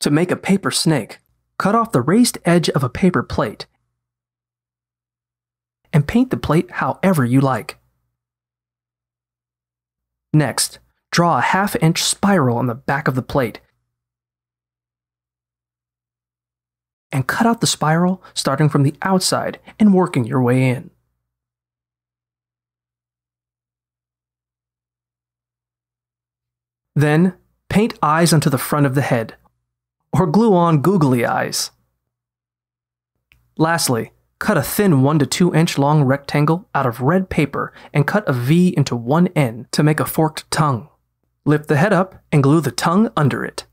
To make a paper snake, cut off the raised edge of a paper plate and paint the plate however you like. Next, draw a half inch spiral on the back of the plate and cut out the spiral starting from the outside and working your way in. Then, paint eyes onto the front of the head, or glue on googly eyes. Lastly, cut a thin 1 to 2 inch long rectangle out of red paper and cut a V into one end to make a forked tongue. Lift the head up and glue the tongue under it.